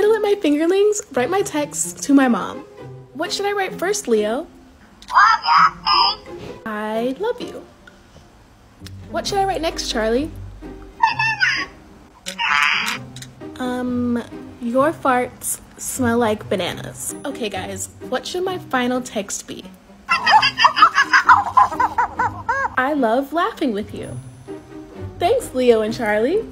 to let my fingerlings write my text to my mom. What should I write first, Leo? I love you. What should I write next, Charlie? Um, your farts smell like bananas. Okay, guys, what should my final text be? I love laughing with you. Thanks, Leo and Charlie.